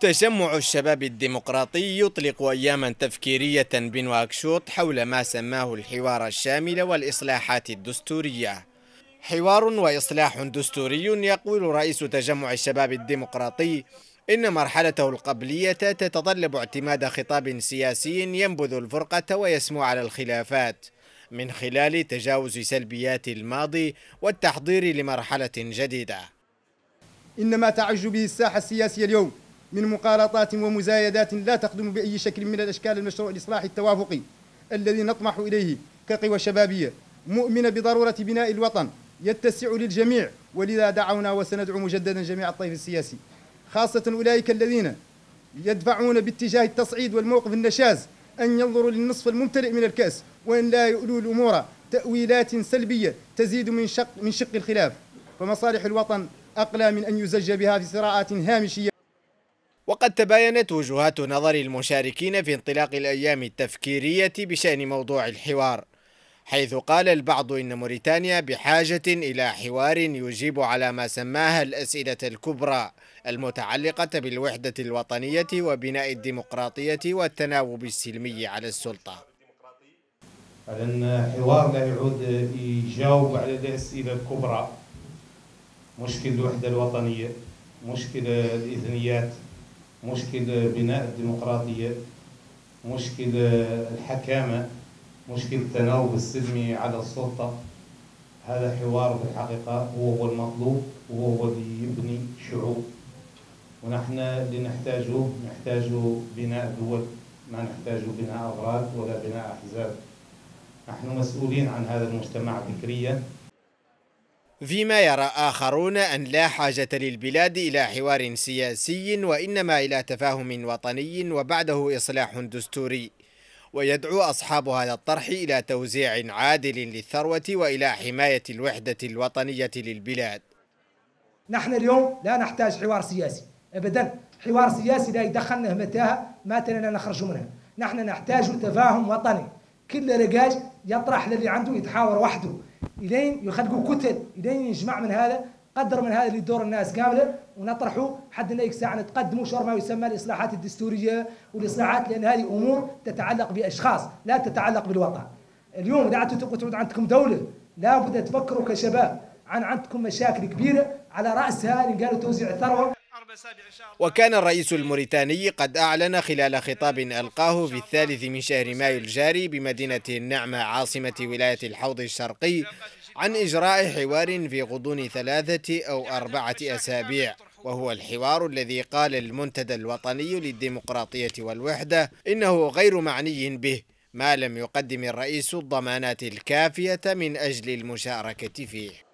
تجمع الشباب الديمقراطي يطلق أياما تفكيرية بنواكشوط حول ما سماه الحوار الشامل والإصلاحات الدستورية. حوار وإصلاح دستوري يقول رئيس تجمع الشباب الديمقراطي إن مرحلته القبلية تتطلب اعتماد خطاب سياسي ينبذ الفرقة ويسمو على الخلافات من خلال تجاوز سلبيات الماضي والتحضير لمرحلة جديدة. إن ما تعج به الساحة السياسية اليوم. من مقارطات ومزايدات لا تخدم بأي شكل من الأشكال المشروع الإصلاح التوافقي الذي نطمح إليه كقوى شبابية. مؤمنة بضرورة بناء الوطن يتسع للجميع ولذا دعونا وسندعو مجددا جميع الطيف السياسي. خاصة أولئك الذين يدفعون باتجاه التصعيد والموقف النشاز أن ينظروا للنصف الممتلئ من الكأس وأن لا يؤلوا الأمور تأويلات سلبية تزيد من شق من شق الخلاف. فمصالح الوطن أقلى من أن يزج بها في صراعات هامشية وقد تباينت وجهات نظر المشاركين في انطلاق الأيام التفكيرية بشأن موضوع الحوار حيث قال البعض إن موريتانيا بحاجة إلى حوار يجيب على ما سماها الأسئلة الكبرى المتعلقة بالوحدة الوطنية وبناء الديمقراطية والتناوب السلمي على السلطة. على أن حوار لا يعود يجاوب على الأسئلة الكبرى. مشكل الوحدة الوطنية مشكل الإذنيات. مشكل بناء الديمقراطية مشكل الحكامة مشكل التناوب السلمي على السلطة. هذا حوار بالحقيقة هو هو المطلوب وهو هو اللي يبني شعوب. ونحن اللي نحتاجه نحتاج بناء دول ما نحتاج بناء أغراض ولا بناء أحزاب. نحن مسؤولين عن هذا المجتمع فكريا فيما يرى آخرون أن لا حاجة للبلاد إلى حوار سياسي وإنما إلى تفاهم وطني وبعده إصلاح دستوري. ويدعو أصحاب هذا الطرح إلى توزيع عادل للثروة وإلى حماية الوحدة الوطنية للبلاد. نحن اليوم لا نحتاج حوار سياسي. أبدا حوار سياسي لا يدخلنا متاهة ما تننا نخرج منها نحن نحتاج تفاهم وطني. كل رجاج يطرح للي عنده يتحاور وحده. إلين يخلقوا كتل إلين يجمع من هذا قدر من هذا اللي دور الناس كامله ونطرحه حد نلاقي ساعة نتقدموا شر ما يسمى الإصلاحات الدستورية والإصلاحات لأن هذه أمور تتعلق بأشخاص لا تتعلق بالوطن. اليوم إذا تبغوا تعود عندكم دولة لابد تفكروا كشباب عن عندكم مشاكل كبيرة على رأسها اللي قالوا توزيع الثروة وكان الرئيس الموريتاني قد أعلن خلال خطاب ألقاه في الثالث من شهر مايو الجاري بمدينة النعمة عاصمة ولاية الحوض الشرقي عن إجراء حوار في غضون ثلاثة أو أربعة أسابيع وهو الحوار الذي قال المنتدى الوطني للديمقراطية والوحدة إنه غير معني به ما لم يقدم الرئيس الضمانات الكافية من أجل المشاركة فيه.